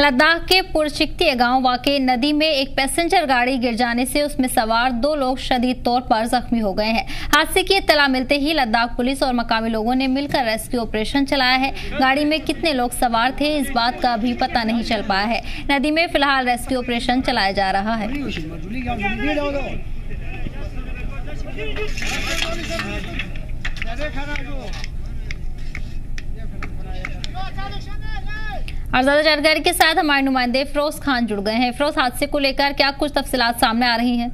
लद्दाख के पुरचिकती गाँव वाके नदी में एक पैसेंजर गाड़ी गिर जाने से उसमें सवार दो लोग शदीद तौर पर जख्मी हो गए हैं हादसे की इतला मिलते ही लद्दाख पुलिस और मकामी लोगों ने मिलकर रेस्क्यू ऑपरेशन चलाया है गाड़ी में कितने लोग सवार थे इस बात का अभी पता नहीं चल पाया है नदी में फ़िलहाल रेस्क्यू ऑपरेशन चलाया जा रहा है और ज़्यादा जानकारी के साथ हमारे नुमाइंदे फरोज खान जुड़ गए हैं। फरोज, हादसे को लेकर क्या कुछ तफसीलात सामने आ रही हैं?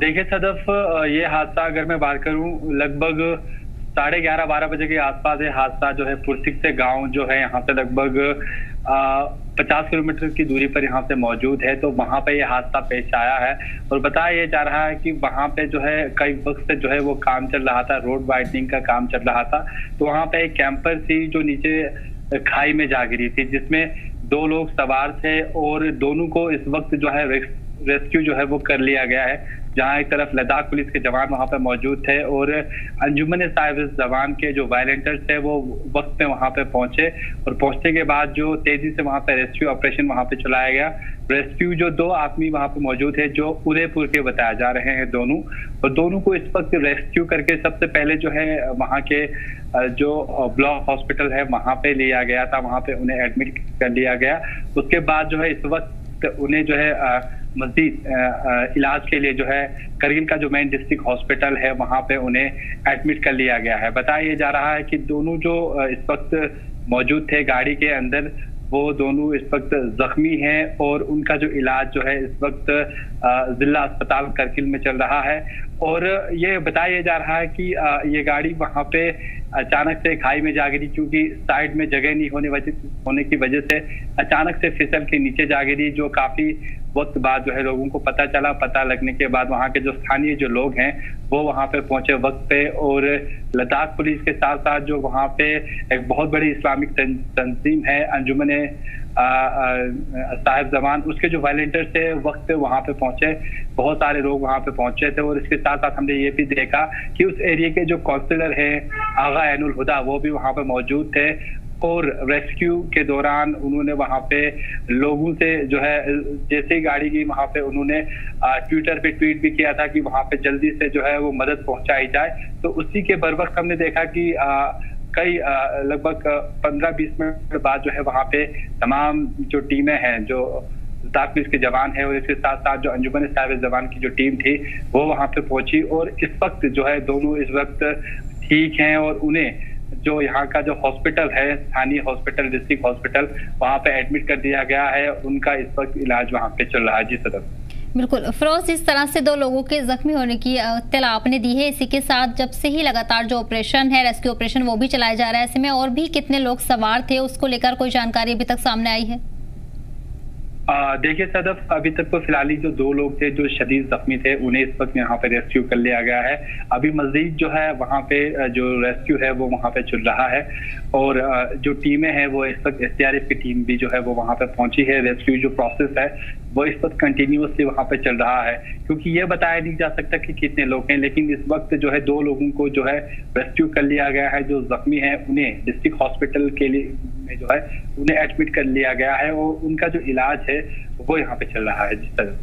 देखिए सदफ ये हादसा अगर मैं बात करूँ, लगभग साढ़े ग्यारह बारह बजे के आसपास ये हादसा जो है पुरसिक से गाँव जो है यहाँ से लगभग पचास किलोमीटर की दूरी पर यहाँ से मौजूद है। तो वहाँ पे ये हादसा पेश आया है और बताया ये जा रहा है कि वहाँ पे जो है कई वक्त से जो है वो काम चल रहा था, रोड वाइडनिंग का काम चल रहा था। तो वहाँ पे एक कैंपर थी जो नीचे खाई में जा गिरी थी, जिसमें दो लोग सवार थे और दोनों को इस वक्त जो है रेस्क्यू जो है वो कर लिया गया है। जहाँ एक तरफ़ लद्दाख पुलिस के जवान वहाँ पर मौजूद थे और अंजुमन साहिब जवान के जो वायलेंटर्स थे वो वक्त पे वहाँ पे पहुँचे और पहुँचने के बाद जो तेज़ी से वहाँ पे रेस्क्यू ऑपरेशन वहाँ पे चलाया गया। रेस्क्यू जो दो आदमी वहाँ पे मौजूद है जो उदयपुर के बताए जा रहे हैं दोनों। और दोनों को इस वक्त रेस्क्यू करके सबसे पहले जो है वहाँ के जो ब्लॉक हॉस्पिटल है, वहाँ पे लिया गया था, वहाँ पे उन्हें एडमिट कर लिया गया। उसके बाद जो है, इस वक्त उन्हें जो है मजीद इलाज के लिए जो है करगिल का जो मेन डिस्ट्रिक्ट हॉस्पिटल है, वहाँ पे उन्हें एडमिट कर लिया गया है। बताया जा रहा है कि दोनों जो इस वक्त मौजूद थे गाड़ी के अंदर, वो दोनों इस वक्त जख्मी हैं और उनका जो इलाज जो है, इस वक्त जिला अस्पताल करगिल में चल रहा है। और ये बताया जा रहा है कि ये गाड़ी वहाँ पे अचानक से खाई में जा गिरी क्योंकि साइड में जगह नहीं होने वजह, होने की वजह से अचानक से फिसल के नीचे जा गिरी, जो काफ़ी वक्त बाद जो है लोगों को पता चला। पता लगने के बाद वहाँ के जो स्थानीय जो लोग हैं, वो वहाँ पे पहुँचे वक्त पे और लद्दाख पुलिस के साथ साथ जो वहाँ पे एक बहुत बड़ी इस्लामिक तंजीम है, अंजुमन साहिब जमान उसके जो वॉलेंटियर्स थे वक्त पे वहाँ पे पहुँचे। बहुत सारे लोग वहाँ पे पहुँचे थे और इसके साथ साथ हमने ये भी देखा कि उस एरिया के जो काउंसिलर है आगा एनुल हुदा वो भी वहाँ पे मौजूद थे और रेस्क्यू के दौरान उन्होंने वहाँ पे लोगों से जो है जैसे ही गाड़ी की वहाँ पे उन्होंने ट्विटर पे ट्वीट भी किया था कि वहाँ पे जल्दी से जो है वो मदद पहुंचाई जाए। तो उसी के बर वक्त हमने देखा कि आ, कई लगभग पंद्रह बीस मिनट बाद जो है वहाँ पे तमाम जो टीमें हैं, जो पुलिस के जवान है और इसके साथ साथ जो अंजुमन साहिब जवान की जो टीम थी, वो वहाँ पे पहुँची और इस वक्त जो है दोनों इस वक्त ठीक हैं और उन्हें जो यहाँ का जो हॉस्पिटल है, स्थानीय हॉस्पिटल, डिस्ट्रिक्ट हॉस्पिटल, वहाँ पे एडमिट कर दिया गया है। उनका इस वक्त इलाज वहाँ पे चल रहा है। जी सदर। बिल्कुल। फरोज, इस तरह से दो लोगों के जख्मी होने की इतला आपने दी है। इसी के साथ जब से ही लगातार जो ऑपरेशन है रेस्क्यू ऑपरेशन वो भी चलाया जा रहा है ऐसे में और भी कितने लोग सवार थे, उसको लेकर कोई जानकारी अभी तक सामने आई है? देखिए सदफ, अभी तक तो फ़िलहाल ही जो दो लोग थे, जो शदीद जख्मी थे, उन्हें इस वक्त यहाँ पे रेस्क्यू कर लिया गया है। अभी मजीद जो है, वहाँ पे जो रेस्क्यू है, वो वहाँ पे चल रहा है। और जो टीमें हैं, वो इस वक्त एस की टीम भी जो है, वो वहाँ पे पहुँची है। रेस्क्यू जो प्रोसेस है वो इस वक्त कंटिन्यूसली वहाँ पे चल रहा है, क्योंकि ये बताया नहीं जा सकता कि कितने लोग हैं, लेकिन इस वक्त जो है दो लोगों को जो है रेस्क्यू कर लिया गया है, जो जख्मी है, उन्हें डिस्ट्रिक्ट हॉस्पिटल के लिए में जो है, उन्हें एडमिट कर लिया गया है और उनका जो इलाज है, वो यहाँ पे चल रहा है। जिस तरह